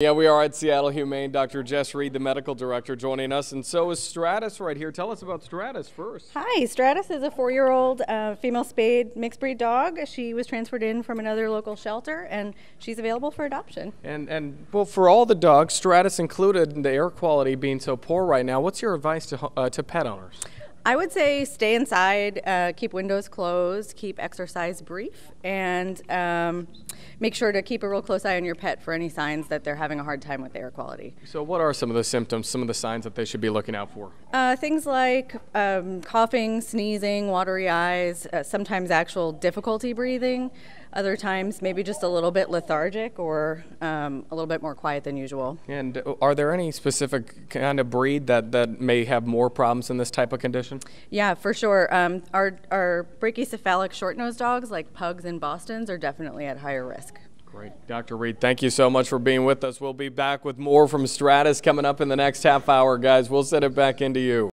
Yeah, we are at Seattle Humane. Dr. Jess Reed, the medical director, joining us, and so is Stratus right here. Tell us about Stratus first. Hi, Stratus is a four-year-old uh, female spayed mixed breed dog. She was transferred in from another local shelter, and she's available for adoption. And and well, for all the dogs, Stratus included, the air quality being so poor right now. What's your advice to uh, to pet owners? I would say stay inside, uh, keep windows closed, keep exercise brief, and um, make sure to keep a real close eye on your pet for any signs that they're having a hard time with air quality. So, what are some of the symptoms, some of the signs that they should be looking out for? Uh, things like um, coughing, sneezing, watery eyes, uh, sometimes actual difficulty breathing, other times maybe just a little bit lethargic or um, a little bit more quiet than usual. And are there any specific kind of breed that, that may have more problems in this type of condition? Yeah, for sure. Um, our, our brachycephalic short-nosed dogs like pugs and Bostons are definitely at higher risk. Great. Dr. Reed, thank you so much for being with us. We'll be back with more from Stratus coming up in the next half hour, guys. We'll send it back into you.